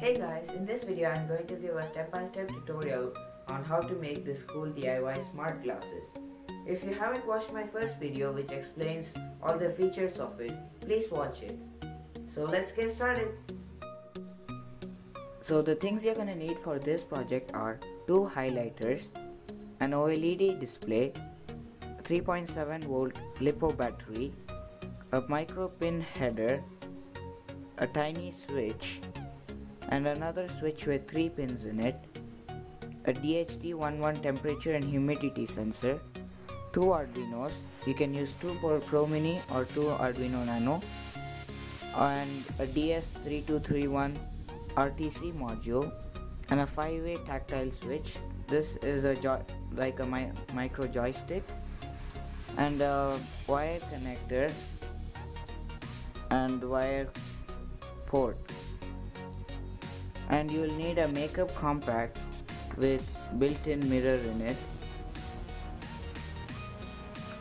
Hey guys, in this video I'm going to give a step-by-step -step tutorial on how to make this cool DIY smart glasses. If you haven't watched my first video which explains all the features of it, please watch it. So let's get started. So the things you're gonna need for this project are two highlighters, an OLED display, 3.7 volt LiPo battery, a micro pin header, a tiny switch, and another switch with 3 pins in it, a DHT11 temperature and humidity sensor, 2 Arduinos, you can use 2 Pro Mini or 2 Arduino Nano, and a DS3231 RTC module, and a 5-way tactile switch. This is a like a mi micro joystick, and a wire connector and wire port and you will need a makeup compact with built-in mirror in it.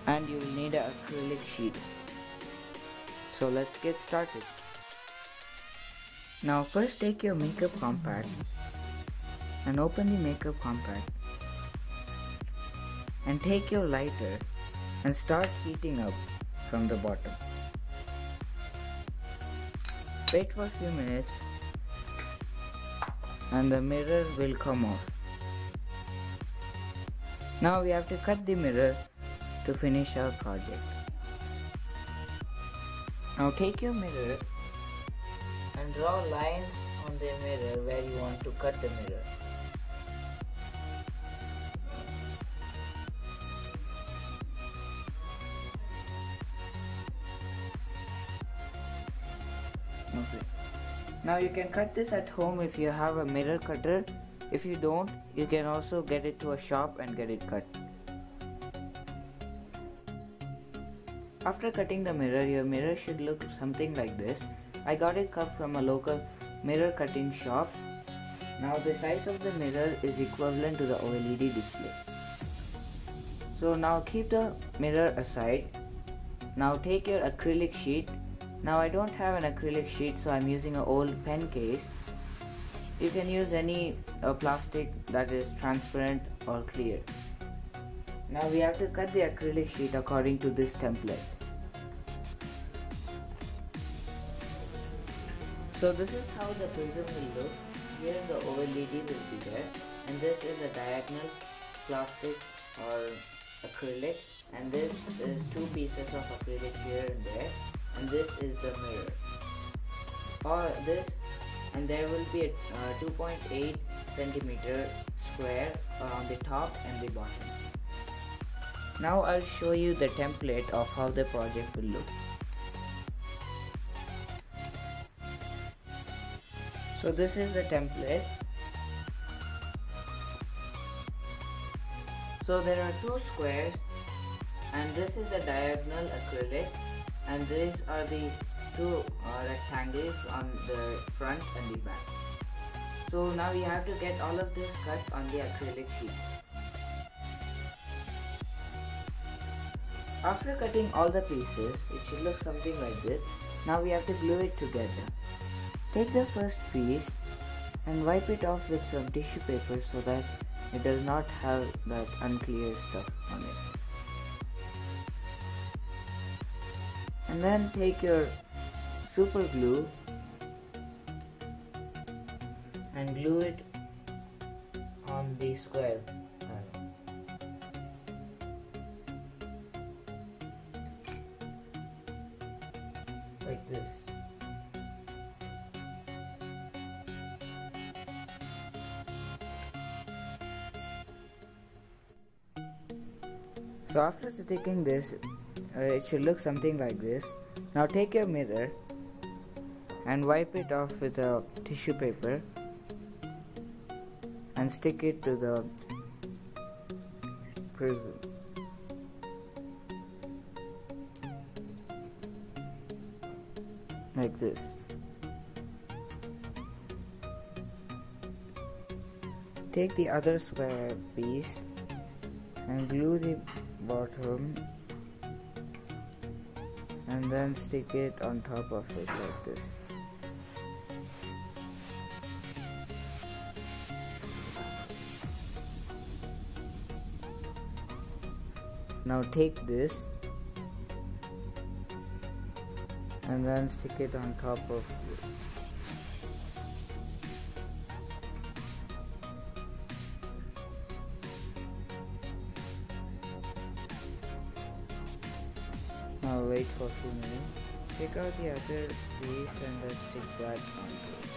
And you will need an acrylic sheet. So let's get started. Now first take your makeup compact and open the makeup compact. And take your lighter and start heating up from the bottom. Wait for a few minutes and the mirror will come off. Now we have to cut the mirror to finish our project. Now take your mirror and draw lines on the mirror where you want to cut the mirror. Okay. Now you can cut this at home if you have a mirror cutter. If you don't, you can also get it to a shop and get it cut. After cutting the mirror, your mirror should look something like this. I got it cut from a local mirror cutting shop. Now the size of the mirror is equivalent to the OLED display. So now keep the mirror aside. Now take your acrylic sheet now I don't have an acrylic sheet so I'm using an old pen case. You can use any uh, plastic that is transparent or clear. Now we have to cut the acrylic sheet according to this template. So this is how the prism will look. Here the OLED will be there and this is a diagonal plastic or acrylic and this is two pieces of acrylic here and there and this is the mirror. Or this and there will be a uh, 2.8 centimeter square on the top and the bottom. Now I'll show you the template of how the project will look. So this is the template. So there are two squares and this is the diagonal acrylic and these are the two uh, rectangles on the front and the back. So now we have to get all of this cut on the acrylic sheet. After cutting all the pieces, it should look something like this. Now we have to glue it together. Take the first piece and wipe it off with some tissue paper so that it does not have that unclear stuff on it. And then take your super glue and glue it on the square like this. So after sticking this Uh, it should look something like this. Now take your mirror and wipe it off with a tissue paper and stick it to the prism. Like this. Take the other square piece and glue the bottom and then stick it on top of it like this. Now take this and then stick it on top of now wait for a few minutes. Take out the other piece and then stick that onto it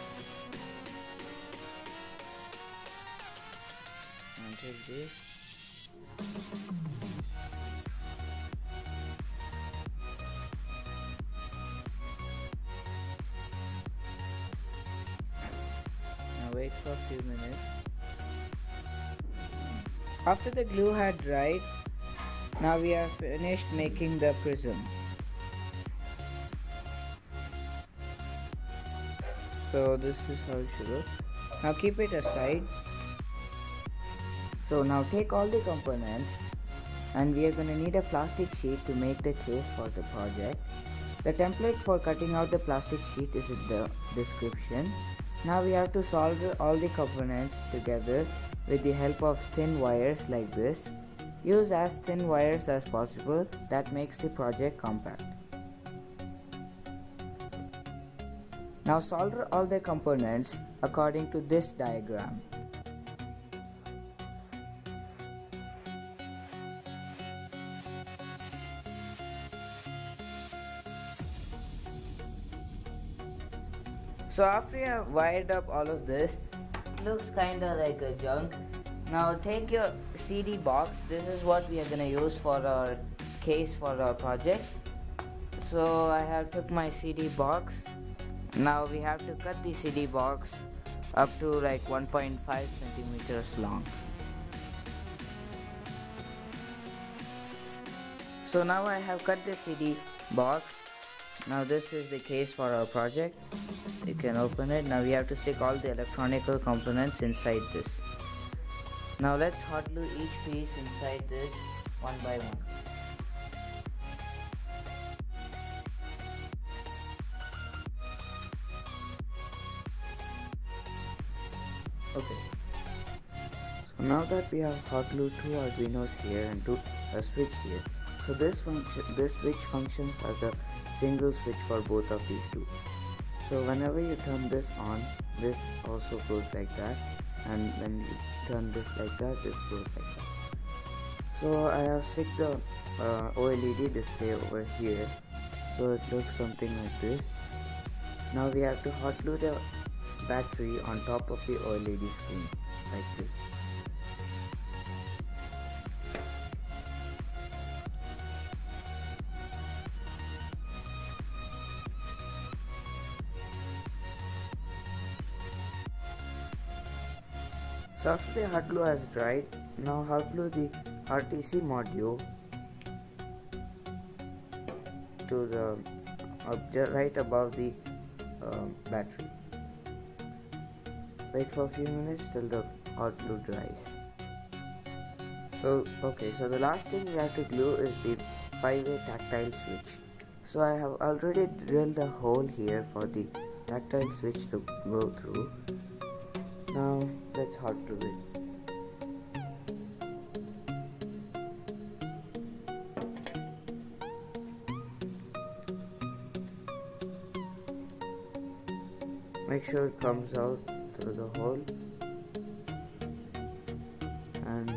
and take this. Now wait for a few minutes. After the glue had dried, now we have finished making the prism. So this is how it should look. Now keep it aside. So now take all the components and we are going to need a plastic sheet to make the case for the project. The template for cutting out the plastic sheet is in the description. Now we have to solder all the components together with the help of thin wires like this. Use as thin wires as possible that makes the project compact. Now solder all the components according to this diagram. So after you have wired up all of this, looks kinda like a junk. Now take your CD box. This is what we are gonna use for our case for our project. So I have took my CD box. Now we have to cut the CD box up to like 1.5 centimeters long. So now I have cut the CD box now this is the case for our project you can open it now we have to stick all the electronical components inside this now let's hot glue each piece inside this one by one. Okay. So now that we have hot glued two arduinos here and two a switch here so this function this switch functions as a single switch for both of these two. So whenever you turn this on this also goes like that and when you turn this like that this goes like that. So I have stick the uh, OLED display over here. So it looks something like this. Now we have to hot glue the battery on top of the OLED screen like this after the hot glue has dried, now hot glue the RTC module to the right above the uh, battery. Wait for a few minutes till the hot glue dries. So okay, so the last thing we have to glue is the five-way tactile switch. So I have already drilled a hole here for the tactile switch to go through now that's hard to it. Make sure it comes out through the hole and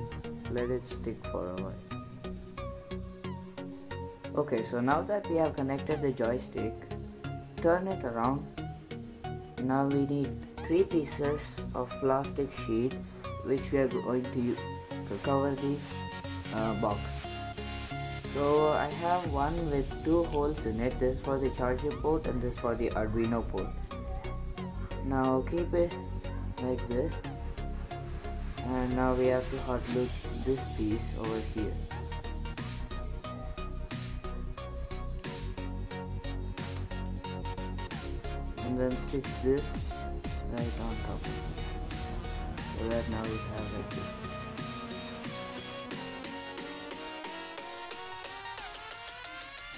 let it stick for a while. Okay, so now that we have connected the joystick, turn it around. Now we need three pieces of plastic sheet which we are going to cover the uh, box. So I have one with two holes in it. This for the charger port and this for the Arduino port. Now keep it like this. And now we have to hot glue this piece over here. And then stick this on top. So that now have like this.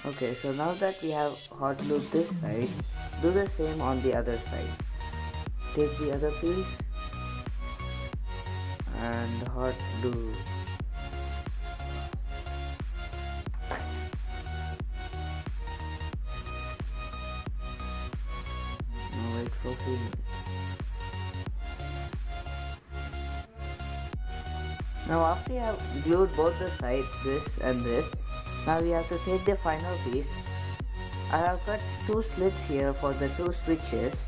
Okay, so now that we have hot glued this side, do the same on the other side. Take the other piece and hot glue Now after you have glued both the sides, this and this, now we have to take the final piece. I have cut two slits here for the two switches.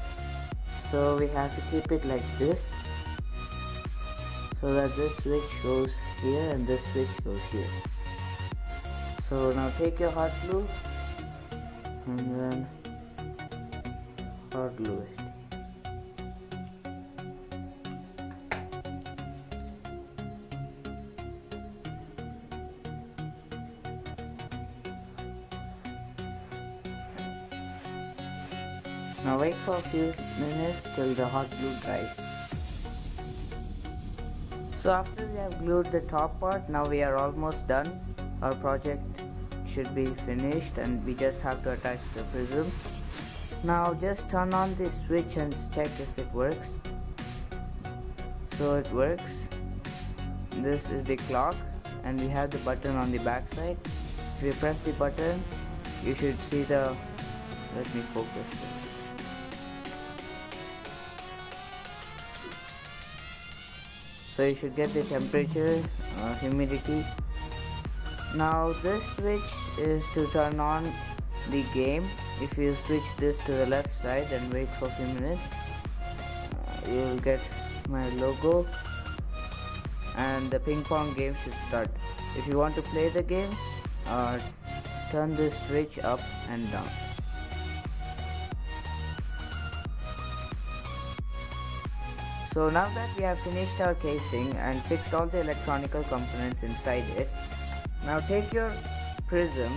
So we have to keep it like this. So that this switch goes here and this switch goes here. So now take your hot glue and then hot glue it. Now wait for a few minutes till the hot glue dries. So after we have glued the top part, now we are almost done. Our project should be finished and we just have to attach the prism. Now just turn on the switch and check if it works. So it works. This is the clock and we have the button on the back side. If you press the button, you should see the, let me focus so you should get the temperature uh, humidity. Now this switch is to turn on the game. If you switch this to the left side and wait for a few minutes uh, you will get my logo and the ping pong game should start. If you want to play the game uh, turn this switch up and down So now that we have finished our casing and fixed all the electronical components inside it, now take your prism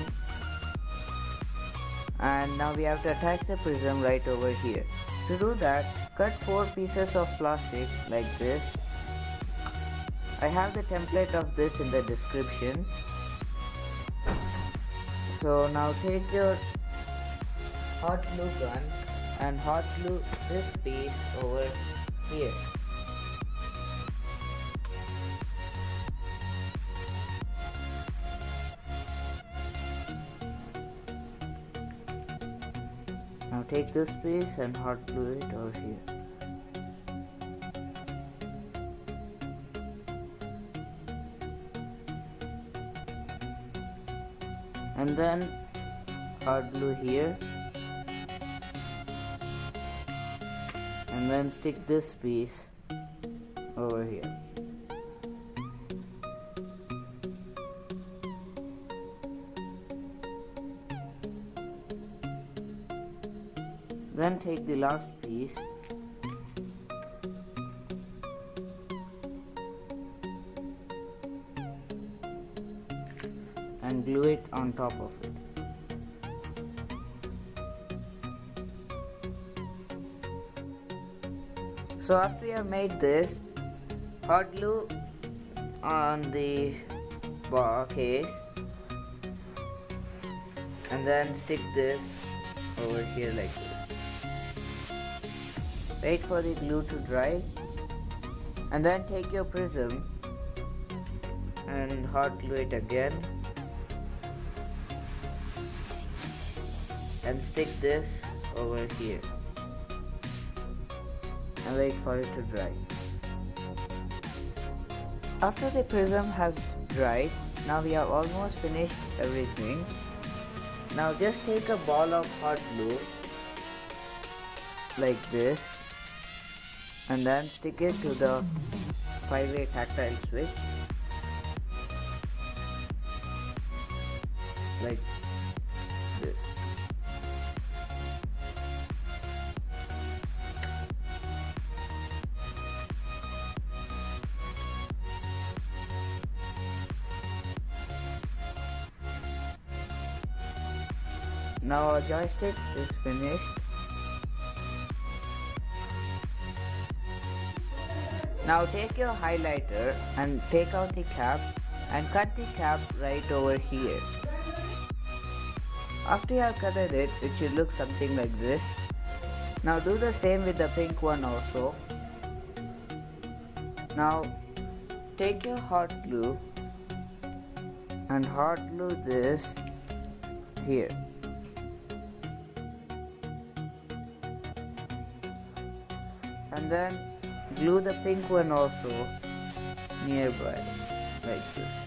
and now we have to attach the prism right over here. To do that, cut 4 pieces of plastic like this. I have the template of this in the description. So now take your hot glue gun and hot glue this piece over here. Now take this piece and hot glue it over here. And then hot glue here and then stick this piece over here. Then take the last piece. And glue it on top of it so after you have made this hot glue on the bar case and then stick this over here like this. Wait for the glue to dry and then take your prism and hot glue it again and stick this over here and wait for it to dry. After the prism has dried, now we have almost finished everything. Now just take a ball of hot glue like this and then stick it to the 5-way tactile switch like Now our joystick is finished. Now take your highlighter and take out the cap and cut the cap right over here. After you have cut it, it should look something like this. Now do the same with the pink one also. Now take your hot glue and hot glue this here. And then glue the pink one also nearby like this